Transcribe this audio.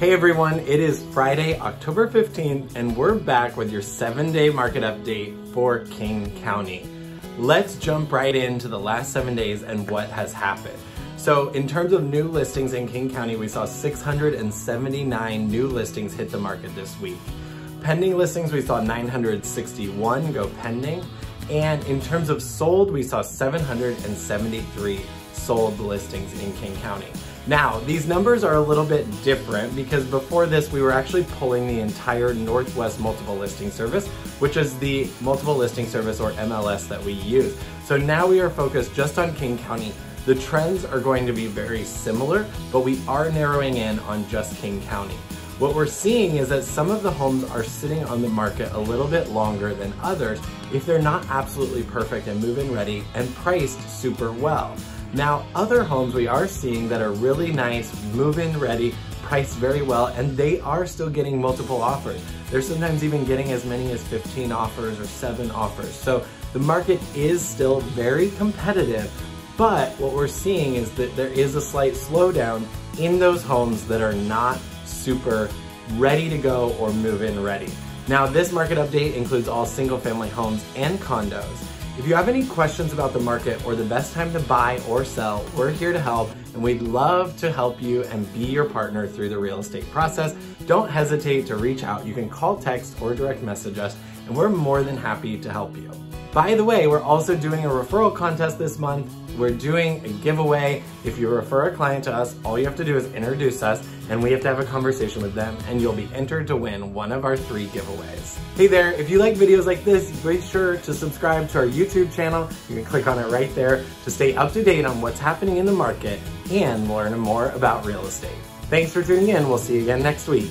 Hey everyone, it is Friday, October 15th, and we're back with your seven day market update for King County. Let's jump right into the last seven days and what has happened. So in terms of new listings in King County, we saw 679 new listings hit the market this week. Pending listings, we saw 961 go pending. And in terms of sold, we saw 773 sold listings in King County. Now, these numbers are a little bit different because before this, we were actually pulling the entire Northwest Multiple Listing Service, which is the multiple listing service or MLS that we use. So now we are focused just on King County. The trends are going to be very similar, but we are narrowing in on just King County. What we're seeing is that some of the homes are sitting on the market a little bit longer than others if they're not absolutely perfect and move-in ready and priced super well. Now, other homes we are seeing that are really nice, move-in ready, priced very well, and they are still getting multiple offers. They're sometimes even getting as many as 15 offers or seven offers. So the market is still very competitive, but what we're seeing is that there is a slight slowdown in those homes that are not super ready to go or move-in ready. Now, this market update includes all single family homes and condos. If you have any questions about the market or the best time to buy or sell, we're here to help and we'd love to help you and be your partner through the real estate process. Don't hesitate to reach out. You can call, text, or direct message us and we're more than happy to help you. By the way, we're also doing a referral contest this month. We're doing a giveaway. If you refer a client to us, all you have to do is introduce us and we have to have a conversation with them and you'll be entered to win one of our three giveaways. Hey there, if you like videos like this, make sure to subscribe to our YouTube channel. You can click on it right there to stay up to date on what's happening in the market and learn more about real estate. Thanks for tuning in. We'll see you again next week.